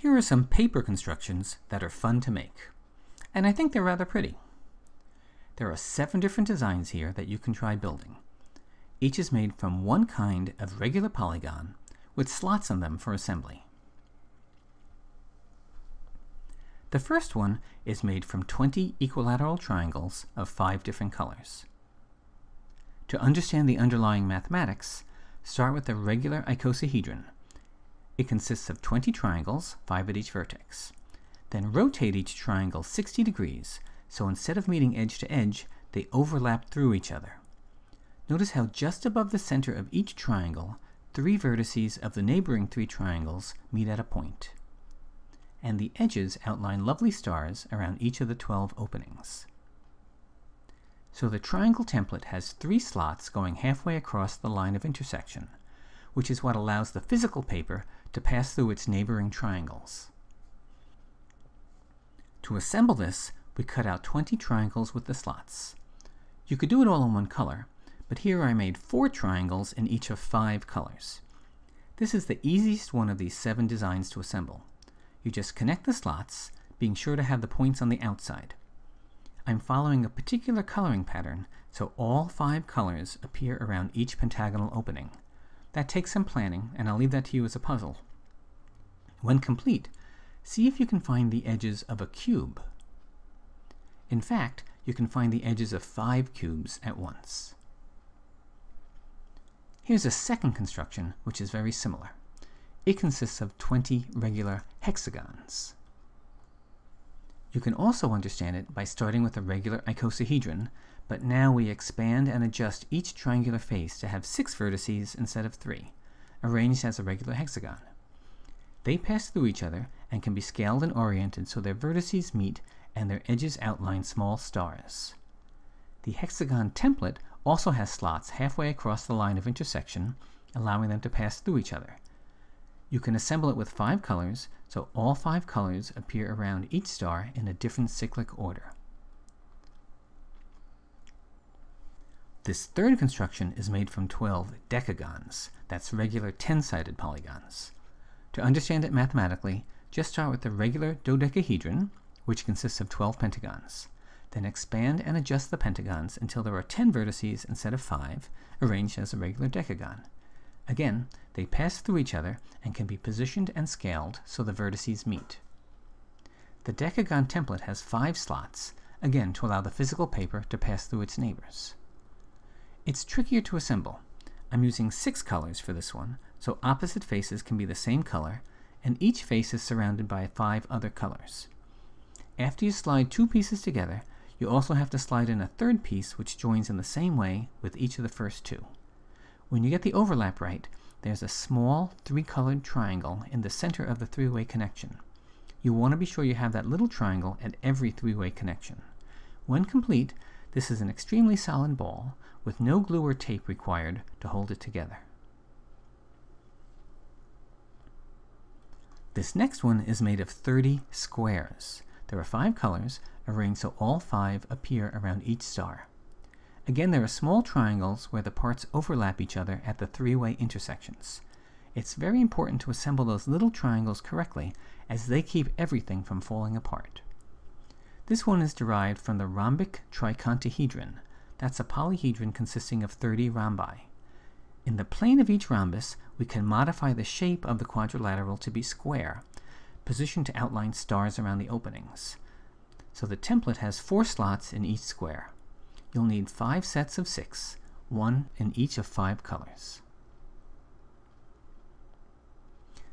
Here are some paper constructions that are fun to make, and I think they're rather pretty. There are seven different designs here that you can try building. Each is made from one kind of regular polygon with slots on them for assembly. The first one is made from 20 equilateral triangles of five different colors. To understand the underlying mathematics, start with the regular icosahedron. It consists of 20 triangles, 5 at each vertex. Then rotate each triangle 60 degrees, so instead of meeting edge to edge, they overlap through each other. Notice how just above the center of each triangle, three vertices of the neighboring three triangles meet at a point. And the edges outline lovely stars around each of the 12 openings. So the triangle template has three slots going halfway across the line of intersection, which is what allows the physical paper to pass through its neighboring triangles. To assemble this, we cut out 20 triangles with the slots. You could do it all in one color, but here I made four triangles in each of five colors. This is the easiest one of these seven designs to assemble. You just connect the slots, being sure to have the points on the outside. I'm following a particular coloring pattern, so all five colors appear around each pentagonal opening. That takes some planning, and I'll leave that to you as a puzzle. When complete, see if you can find the edges of a cube. In fact, you can find the edges of five cubes at once. Here's a second construction, which is very similar. It consists of 20 regular hexagons. You can also understand it by starting with a regular icosahedron, but now we expand and adjust each triangular face to have six vertices instead of three, arranged as a regular hexagon. They pass through each other and can be scaled and oriented so their vertices meet and their edges outline small stars. The hexagon template also has slots halfway across the line of intersection, allowing them to pass through each other. You can assemble it with five colors, so all five colors appear around each star in a different cyclic order. This third construction is made from 12 decagons, that's regular 10-sided polygons. To understand it mathematically, just start with the regular dodecahedron, which consists of 12 pentagons. Then expand and adjust the pentagons until there are 10 vertices instead of 5, arranged as a regular decagon. Again, they pass through each other and can be positioned and scaled so the vertices meet. The decagon template has five slots, again to allow the physical paper to pass through its neighbors. It's trickier to assemble. I'm using six colors for this one, so opposite faces can be the same color, and each face is surrounded by five other colors. After you slide two pieces together, you also have to slide in a third piece which joins in the same way with each of the first two. When you get the overlap right, there's a small three-colored triangle in the center of the three-way connection. You want to be sure you have that little triangle at every three-way connection. When complete, this is an extremely solid ball with no glue or tape required to hold it together. This next one is made of 30 squares. There are five colors, arranged so all five appear around each star. Again, there are small triangles where the parts overlap each other at the three-way intersections. It's very important to assemble those little triangles correctly, as they keep everything from falling apart. This one is derived from the rhombic triacontahedron. That's a polyhedron consisting of 30 rhombi. In the plane of each rhombus, we can modify the shape of the quadrilateral to be square, positioned to outline stars around the openings. So the template has four slots in each square. You'll need five sets of six, one in each of five colors.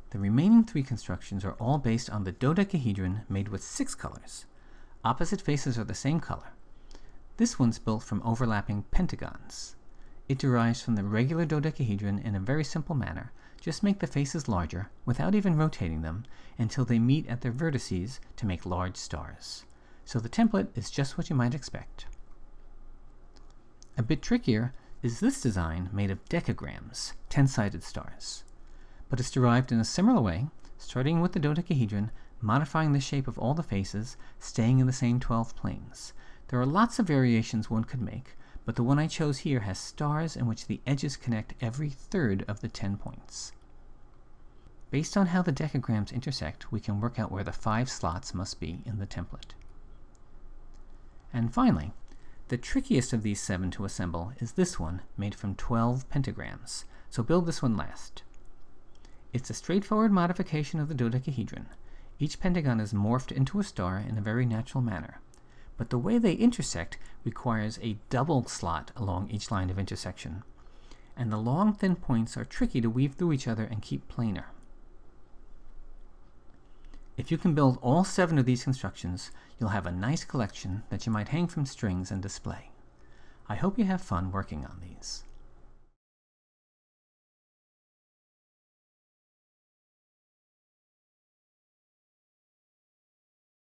The remaining three constructions are all based on the dodecahedron made with six colors. Opposite faces are the same color. This one's built from overlapping pentagons. It derives from the regular dodecahedron in a very simple manner. Just make the faces larger, without even rotating them, until they meet at their vertices to make large stars. So the template is just what you might expect. A bit trickier is this design made of decagrams, 10-sided stars. But it's derived in a similar way, starting with the dodecahedron, modifying the shape of all the faces, staying in the same 12 planes. There are lots of variations one could make, but the one I chose here has stars in which the edges connect every third of the 10 points. Based on how the decagrams intersect, we can work out where the five slots must be in the template. And finally, the trickiest of these seven to assemble is this one, made from 12 pentagrams, so build this one last. It's a straightforward modification of the dodecahedron. Each pentagon is morphed into a star in a very natural manner, but the way they intersect requires a double slot along each line of intersection, and the long thin points are tricky to weave through each other and keep planar. If you can build all seven of these constructions, you'll have a nice collection that you might hang from strings and display. I hope you have fun working on these.